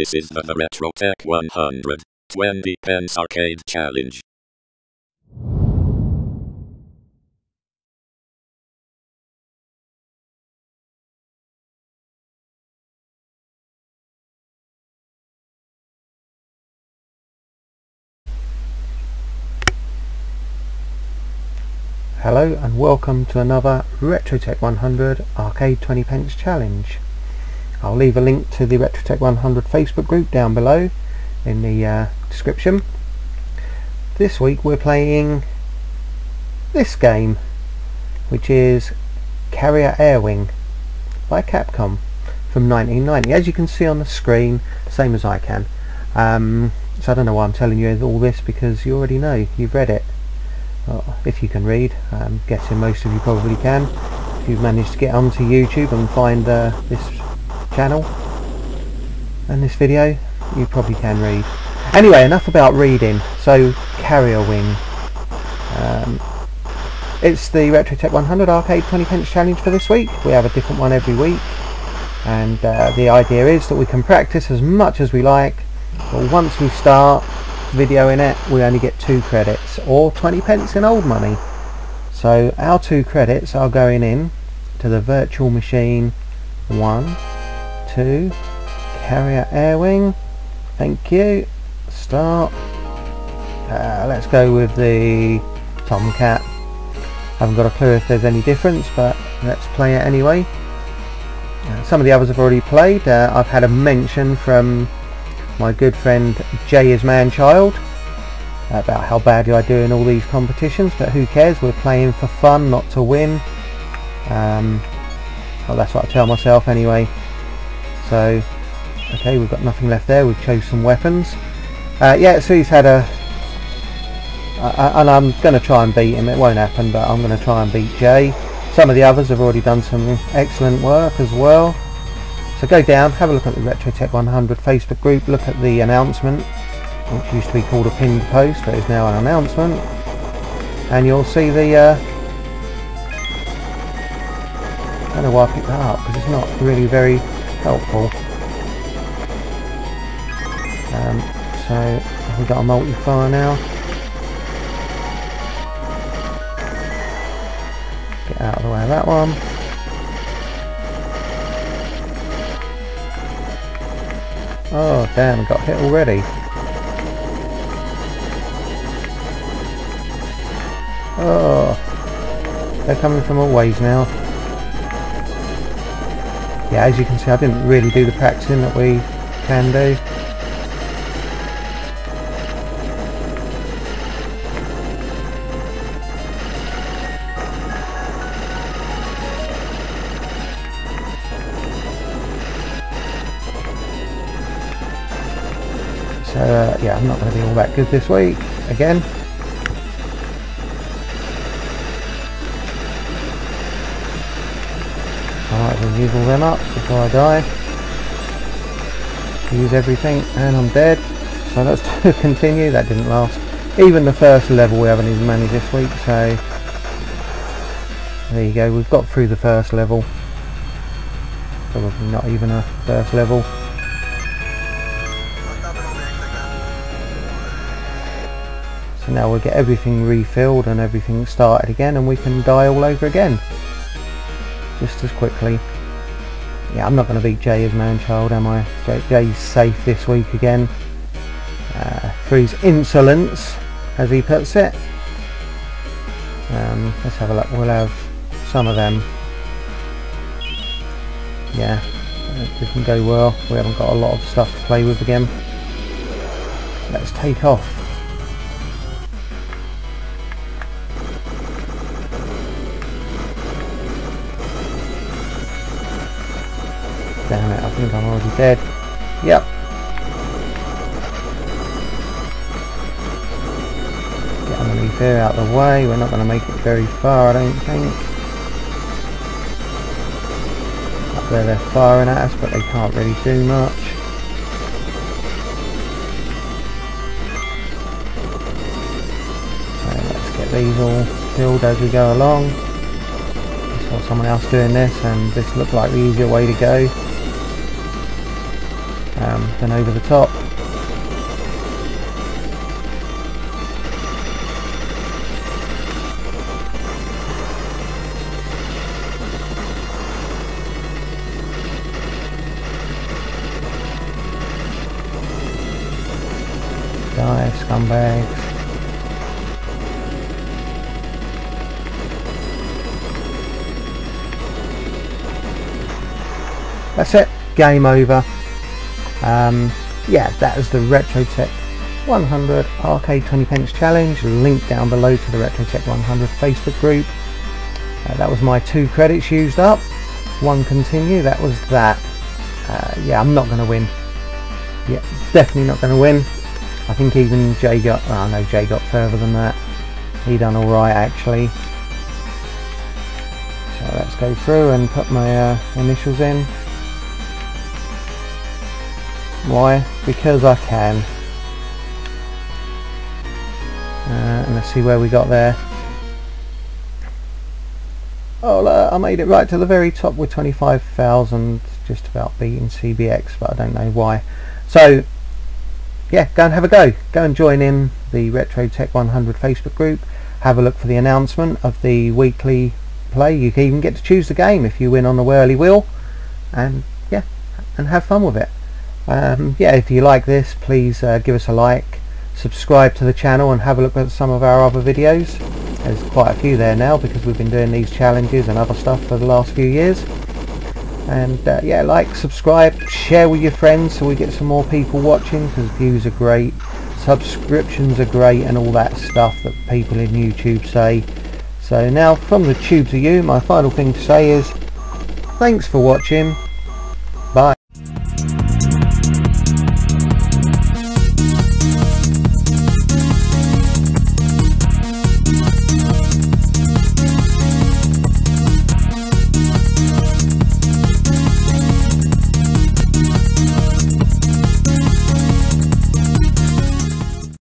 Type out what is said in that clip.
This is the RetroTech 100 20 pence arcade challenge. Hello and welcome to another RetroTech 100 Arcade 20 pence challenge. I'll leave a link to the RetroTech 100 Facebook group down below in the uh, description. This week we're playing this game which is Carrier Airwing by Capcom from 1990. As you can see on the screen, same as I can. Um, so I don't know why I'm telling you all this because you already know, you've read it. If you can read, I'm guessing most of you probably can. If you've managed to get onto YouTube and find uh, this channel and this video, you probably can read. Anyway, enough about reading. So, Carrier Wing. Um, it's the RetroTech 100 Arcade 20 pence challenge for this week. We have a different one every week. And uh, the idea is that we can practice as much as we like. But once we start videoing it, we only get two credits. Or 20 pence in old money. So our two credits are going in to the virtual machine 1 two, carrier air wing, thank you, start, uh, let's go with the Tomcat, haven't got a clue if there's any difference but let's play it anyway. Uh, some of the others have already played, uh, I've had a mention from my good friend Jay is Manchild about how badly I do in all these competitions but who cares, we're playing for fun not to win. Um, well that's what I tell myself anyway. So, okay, we've got nothing left there. We've chose some weapons. Uh, yeah, so he's had a... Uh, and I'm going to try and beat him. It won't happen, but I'm going to try and beat Jay. Some of the others have already done some excellent work as well. So go down, have a look at the RetroTech 100 Facebook group, look at the announcement, which used to be called a pinned post, but is now an announcement. And you'll see the... Uh, I don't know why I picked that up, because it's not really very helpful. Um, so we've got a multi-fire now. Get out of the way of that one. Oh damn, got hit already. Oh, they're coming from all ways now yeah, as you can see, I didn't really do the practicing that we can do. Uh, yeah, I'm not going to be all that good this week again. use all them up before I die. Use everything and I'm dead. So let's continue. That didn't last. Even the first level we haven't even managed this week. So there you go. We've got through the first level. Probably not even a first level. Now we'll get everything refilled and everything started again and we can die all over again. Just as quickly. Yeah, I'm not going to beat Jay as Manchild, am I? Jay, Jay's safe this week again. Uh, for his insolence, as he puts it. Um, let's have a look. We'll have some of them. Yeah, it didn't go well. We haven't got a lot of stuff to play with again. Let's take off. Damn it, I think I'm already dead. Yep. Get underneath here out of the way. We're not going to make it very far, I don't think. where they're firing at us but they can't really do much. So let's get these all killed as we go along. Saw someone else doing this and this looked like the easier way to go um, than over the top. Die, scumbags. That's it, game over. Um, yeah, that is the RetroTech 100 Arcade 20 pence challenge. Link down below to the RetroTech 100 Facebook group. Uh, that was my two credits used up. One continue, that was that. Uh, yeah, I'm not going to win. Yeah, definitely not going to win. I think even Jay got, I oh, no, Jay got further than that. He done alright actually. So let's go through and put my uh, initials in. Why? Because I can. Uh, and let's see where we got there. Oh, I made it right to the very top with 25,000, just about beating CBX, but I don't know why. So, yeah, go and have a go. Go and join in the Retro Tech 100 Facebook group. Have a look for the announcement of the weekly play. You can even get to choose the game if you win on the whirly wheel. And, yeah, and have fun with it. Um, yeah, if you like this, please uh, give us a like, subscribe to the channel and have a look at some of our other videos. There's quite a few there now because we've been doing these challenges and other stuff for the last few years. And uh, yeah, like, subscribe, share with your friends so we get some more people watching because views are great, subscriptions are great and all that stuff that people in YouTube say. So now from the tube to you, my final thing to say is thanks for watching